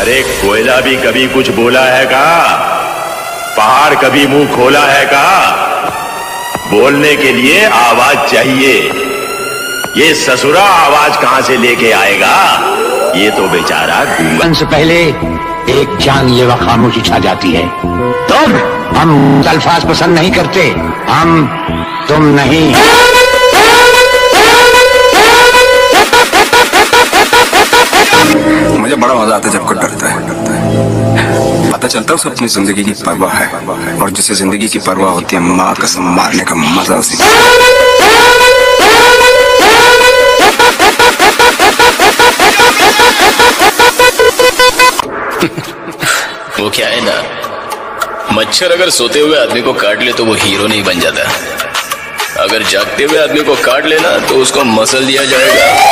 अरे कोयला भी कभी कुछ बोला है का? पहाड़ कभी मुँह खोला है का? बोलने के लिए आवाज़ चाहिए। ये ससुरा आवाज़ कहाँ से लेके आएगा? ये तो बेचारा गूँगा। से पहले एक जानलेवा खामोशी छा जाती है। तुम हम अल्फाज पसंद नहीं करते। हम तुम नहीं बड़ा मज़ा आता है जब कोई डरता है। पता चलता है उसे अपनी ज़िंदगी की परवाह है। और जिसे ज़िंदगी की परवाह होती है, माँ कसम मारने का मज़ा उसी वो क्या है ना? मच्छर अगर सोते हुए आदमी को काट ले तो वो हीरो नहीं बन जाता। अगर जागते हुए आदमी को काट लेना तो उसको मसल दिया जाएगा।